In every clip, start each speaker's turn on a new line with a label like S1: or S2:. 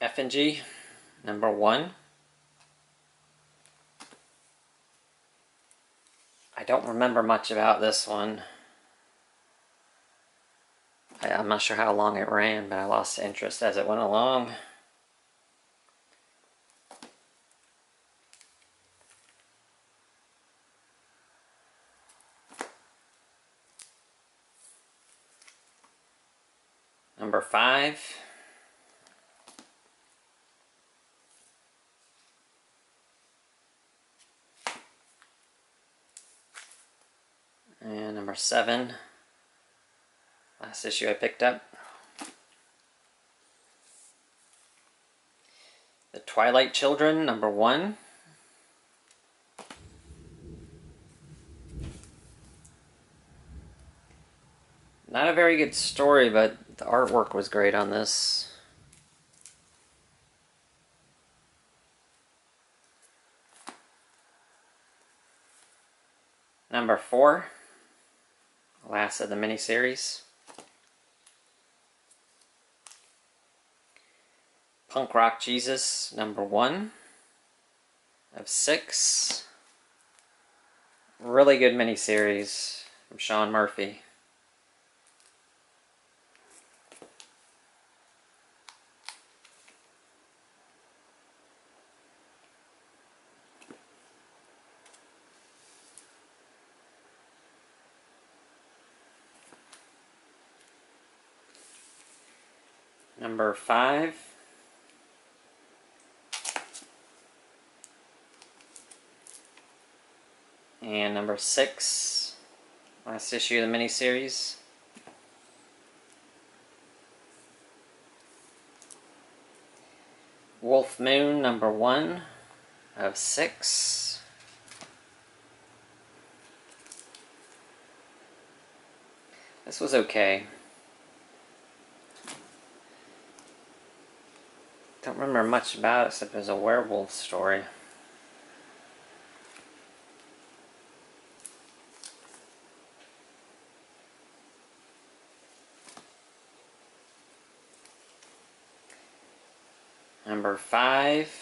S1: Effigy, number one. I don't remember much about this one. I, I'm not sure how long it ran, but I lost interest as it went along. Number five. And number seven. Last issue I picked up. The Twilight Children, number one. Not a very good story, but the artwork was great on this. Number four, last of the miniseries. Punk Rock Jesus, number one of six. Really good miniseries from Sean Murphy. Number five. And number six, last issue of the miniseries. Wolf Moon, number one of six. This was okay. Don't remember much about it except it was a werewolf story. Number five.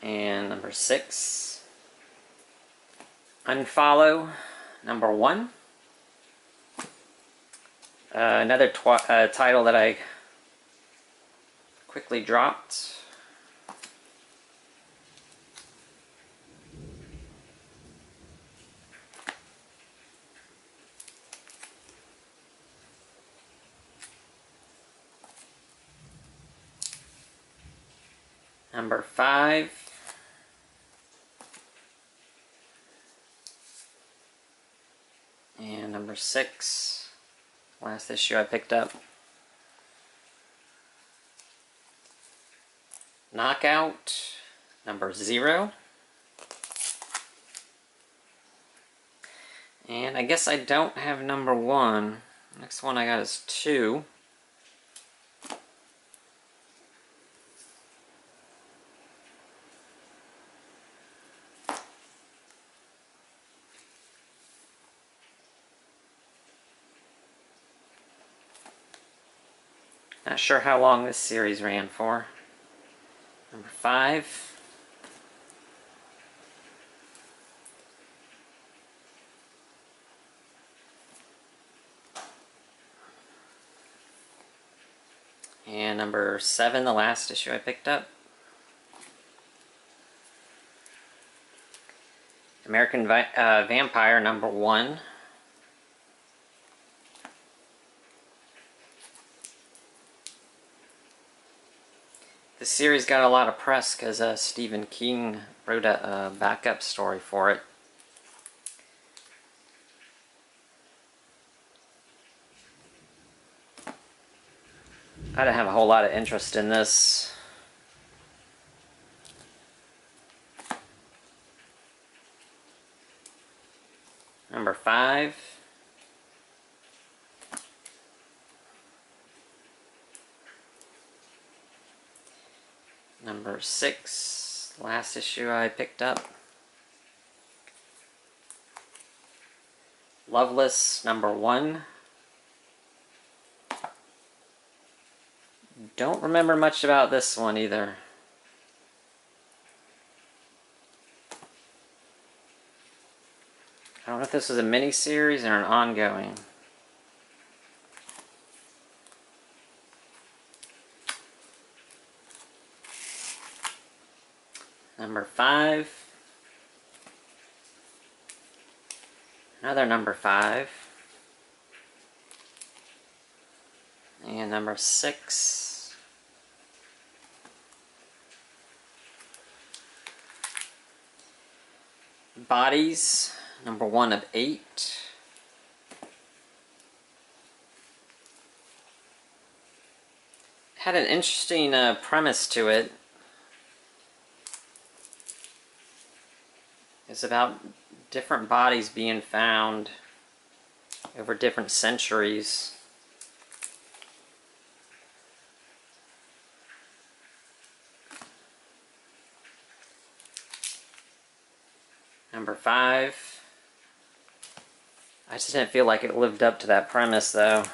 S1: And number six. Unfollow. Number one. Uh, another uh, title that I quickly dropped. Number five. And number six. Last issue I picked up. Knockout number zero. And I guess I don't have number one. Next one I got is two. Not sure how long this series ran for. Number five. And number seven, the last issue I picked up. American Vi uh, Vampire number one. The series got a lot of press because uh, Stephen King wrote a, a backup story for it. I don't have a whole lot of interest in this. Number five. Number six, last issue I picked up. Loveless, number one. Don't remember much about this one either. I don't know if this was a mini series or an ongoing. Number five. Another number five. And number six. Bodies, number one of eight. Had an interesting uh, premise to it. It's about different bodies being found over different centuries. Number five. I just didn't feel like it lived up to that premise, though.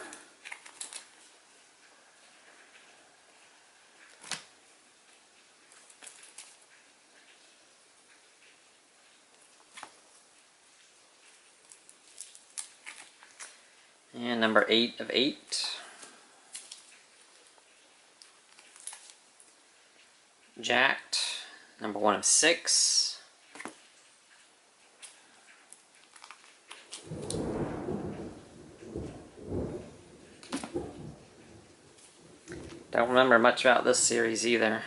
S1: And number eight of eight. Jacked. Number one of six. Don't remember much about this series either.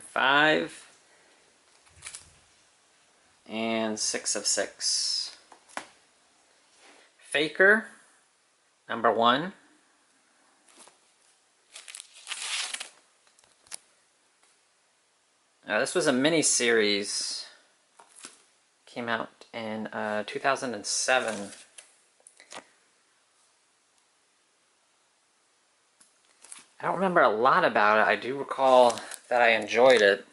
S1: Number five. And six of six. Faker, number one. Uh, this was a mini series. Came out in uh, 2007. I don't remember a lot about it. I do recall that I enjoyed it.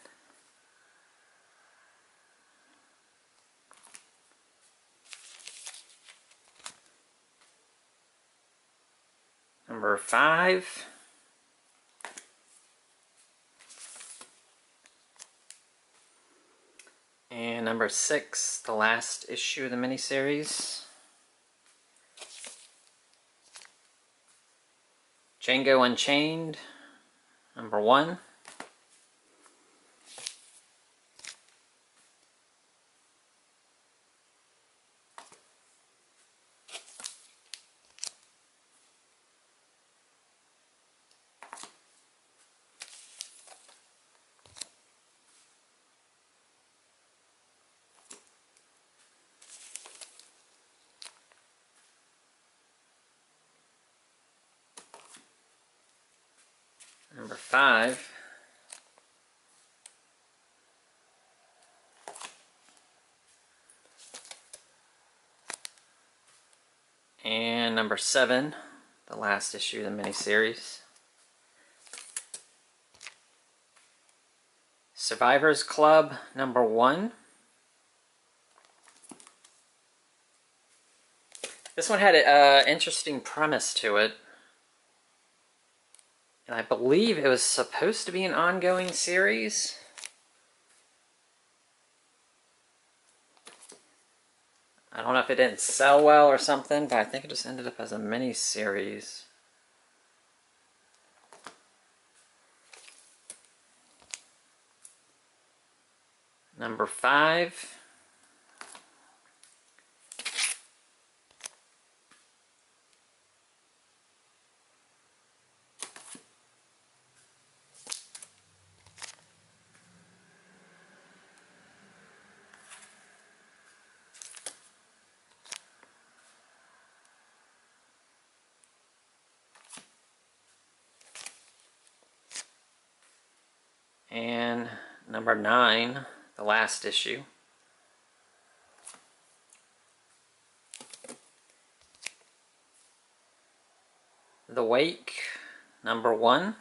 S1: Number five. And number six, the last issue of the miniseries. Django Unchained, number one. Number five. And number seven, the last issue of the miniseries. Survivors Club number one. This one had an uh, interesting premise to it. And I believe it was supposed to be an ongoing series. I don't know if it didn't sell well or something, but I think it just ended up as a mini series. Number five. And number nine, the last issue. The Wake, number one.